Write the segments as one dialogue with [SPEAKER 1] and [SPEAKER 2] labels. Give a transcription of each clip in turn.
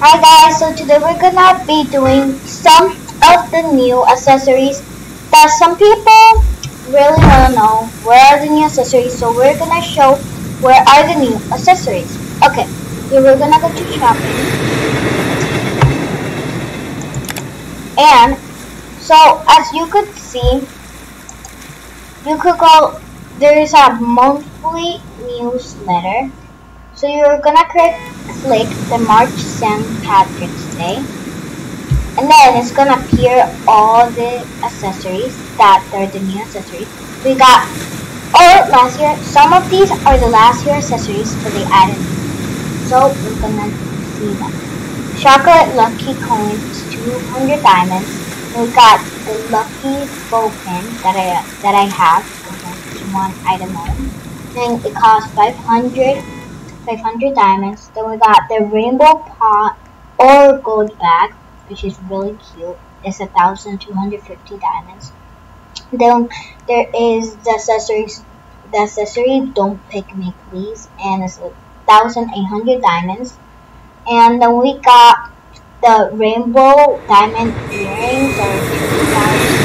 [SPEAKER 1] Hi guys, so today we're gonna be doing some of the new accessories that some people really wanna know where are the new accessories. So we're gonna show where are the new accessories. Okay, so we're gonna go to shopping. And so as you could see, you could go, there is a monthly newsletter. So you're gonna click, click the March St. Patrick's Day. And then it's gonna appear all the accessories that are the new accessories. We got all last year. Some of these are the last year accessories, but they added. So we're gonna see them. Chocolate Lucky Coins, 200 diamonds. We got the Lucky Bow Pin that I that I have. One item only. And it costs 500 500 diamonds. Then we got the rainbow pot or gold bag, which is really cute. It's a thousand two hundred fifty diamonds. Then there is the accessories. The accessory "Don't Pick Me Please" and it's a thousand eight hundred diamonds. And then we got the rainbow diamond earrings thousand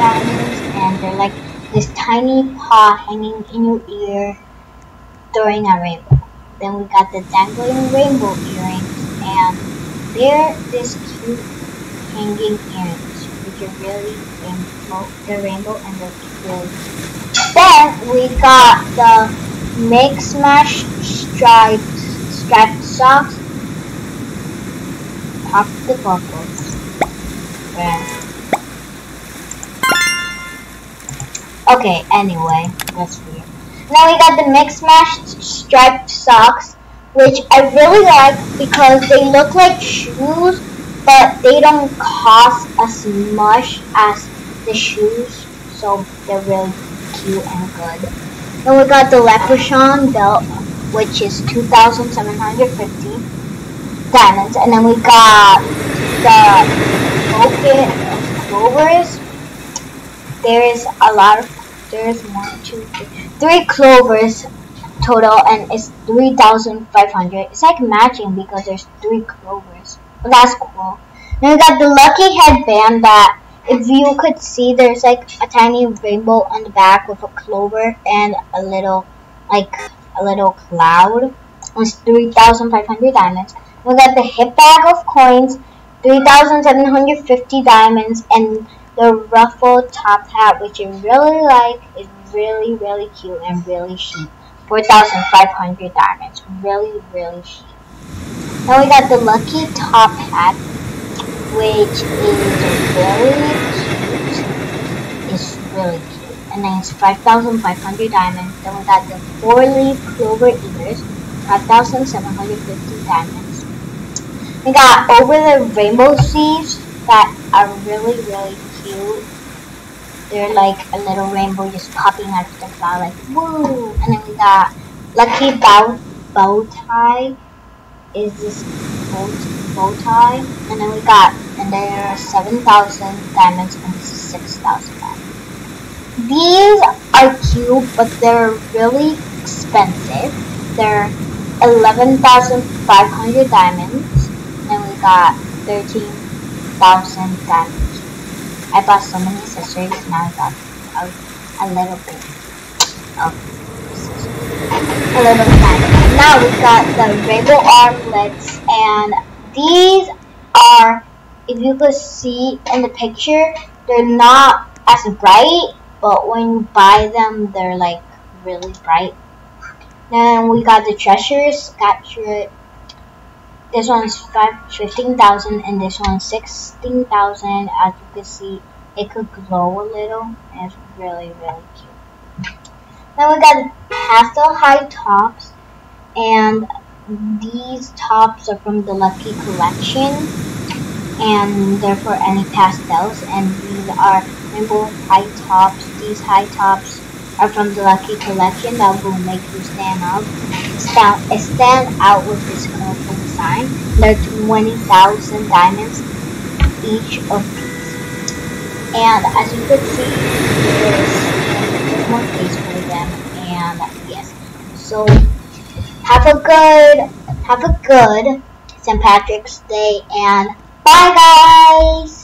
[SPEAKER 1] diamonds, and they're like this tiny paw hanging in your ear during a rainbow. Then we got the dangling rainbow earrings and they're this cute hanging earrings which are really rainbow, the rainbow and the really Then we got the Mix Smash striped striped socks. Pop the bubbles. Yeah. Okay, anyway, that's weird. Now we got the Mix Match striped socks, which I really like because they look like shoes, but they don't cost as much as the shoes, so they're really cute and good. Then we got the Leprechaun belt, which is 2,750 diamonds, and then we got the of Clovers. There is a lot of there's one, two, three, three clovers total, and it's 3,500. It's like matching because there's three clovers. But that's cool. Then we got the lucky headband that, if you could see, there's like a tiny rainbow on the back with a clover and a little, like, a little cloud. It's 3,500 diamonds. We got the hip bag of coins, 3,750 diamonds, and the ruffled top hat, which I really like, is really, really cute and really cheap. 4,500 diamonds. Really, really cheap. Now we got the lucky top hat, which is really cute. It's really cute. And then it's 5,500 diamonds. Then we got the four-leaf clover ears, 5,750 diamonds. We got over the rainbow sleeves that are really, really They're like a little rainbow just popping out of the cloud, like woo! And then we got lucky bow bow tie. Is this bow, bow tie? And then we got and there are seven thousand diamonds and this is six thousand diamonds. These are cute, but they're really expensive. They're eleven thousand five hundred diamonds, and we got thirteen thousand diamonds. I bought so many accessories, now I got a, a little bit of a little bit. Now we got the rainbow armlets, and these are, if you could see in the picture, they're not as bright, but when you buy them, they're like really bright. Then we got the treasures, capture this one's 15,000 and this one's 16,000. As you can see, it could glow a little. It's really, really cute. Then we got pastel high tops. And these tops are from the Lucky Collection. And they're for any pastels. And these are rainbow high tops. These high tops are from the Lucky Collection that will make you stand up, stand, stand out with this colorful design. There are 20,000 diamonds each of these. And as you can see, there's more space for them. And yes, so have a good, have a good St. Patrick's Day, and bye guys!